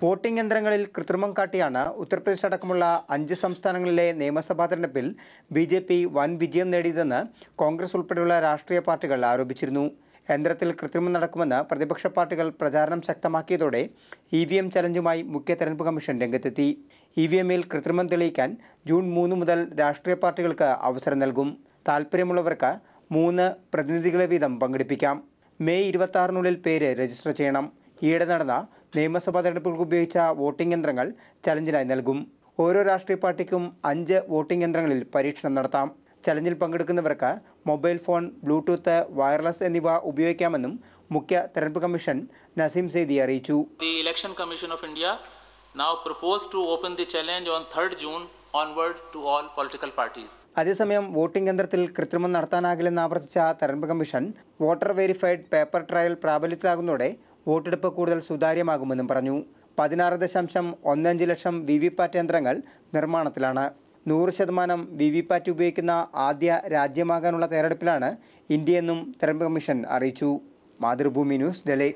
Voting യന്ത്രങ്ങളിൽ കൃത്രിമം കാട്ടിയാണ് ഉത്തർപ്രദേശ് അടക്കമുള്ള അഞ്ച് സംസ്ഥാനങ്ങളിലെ നിയമസഭാ തെരഞ്ഞെടുപ്പിൽ ബി ജെ പി വൻ വിജയം നേടിയതെന്ന് കോൺഗ്രസ് ഉൾപ്പെടെയുള്ള രാഷ്ട്രീയ പാർട്ടികൾ ആരോപിച്ചിരുന്നു. യന്ത്രത്തിൽ കൃത്രിമം നടക്കുമെന്ന് പ്രതിപക്ഷ പാർട്ടികൾ പ്രചാരണം ശക്തമാക്കിയതോടെ ഇ വി എം ചലഞ്ചുമായി മുഖ്യ തെരഞ്ഞെടുപ്പ് കമ്മീഷൻ രംഗത്തെത്തി. ഇ വി എമ്മിൽ കൃത്രിമം തെളിയിക്കാൻ ജൂൺ മൂന്ന് മുതൽ രാഷ്ട്രീയ പാർട്ടികൾക്ക് അവസരം നൽകും. താൽപ്പര്യമുള്ളവർക്ക് മൂന്ന് പ്രതിനിധികളെ വീതം പങ്കെടുപ്പിക്കാം. മെയ് ഇരുപത്തി പേര് രജിസ്റ്റർ ചെയ്യണം. ഈയിടെ നടന്ന നിയമസഭാ തെരഞ്ഞെടുപ്പുകൾക്ക് ഉപയോഗിച്ച വോട്ടിംഗ് യന്ത്രങ്ങൾ ചലഞ്ചിനായി നൽകും. ഓരോ രാഷ്ട്രീയ പാർട്ടിക്കും അഞ്ച് വോട്ടിംഗ് യന്ത്രങ്ങളിൽ പരീക്ഷണം നടത്താം. ചലഞ്ചിൽ പങ്കെടുക്കുന്നവർക്ക് മൊബൈൽ ഫോൺ ബ്ലൂടൂത്ത് വയർലെസ് എന്നിവ ഉപയോഗിക്കാമെന്നും മുഖ്യ തെരഞ്ഞെടുപ്പ് കമ്മീഷൻ നസീം സെയ്ദി അറിയിച്ചു. The election commission of India now proposed to open the challenge on 3rd June onward to all political parties. അതേസമയം വോട്ടിംഗ് യന്ത്രത്തിൽ കൃത്രിമം നടത്താനാകില്ലെന്ന് ആവർത്തിച്ച തെരഞ്ഞെടുപ്പ് commission voter verified paper trail പ്രാബല്യത്തിലാകുന്നതോടെ വോട്ടെടുപ്പ് കൂടുതൽ സുതാര്യമാകുമെന്നും പറഞ്ഞു. പതിനാറ് ദശാംശം ഒന്നഞ്ച് ലക്ഷം വി വി പാറ്റ് യന്ത്രങ്ങൾ നിർമ്മാണത്തിലാണ്. നൂറ് ശതമാനം വി വി പാറ്റ് ഉപയോഗിക്കുന്ന ആദ്യ രാജ്യമാകാനുള്ള തയ്യാറെടുപ്പിലാണ് ഇന്ത്യയെന്നും തെരഞ്ഞെടുപ്പ് കമ്മീഷൻ അറിയിച്ചു. മാതൃഭൂമി ന്യൂസ് ഡൽഹി.